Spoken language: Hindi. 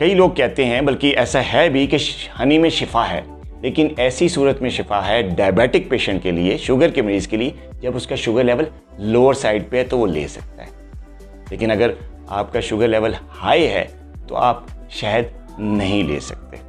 कई लोग कहते हैं, बल्कि ऐसा है भी कि हनी में शिफा है। लेकिन ऐसी सूरत में शिफा है डायबिटिक पेशेंट के लिए शुगर के मरीज़ के लिए, जब उसका शुगर लेवल लोअर साइड पे है तो वो ले सकता है। लेकिन अगर आपका शुगर लेवल हाई है तो आप शहद नहीं ले सकते।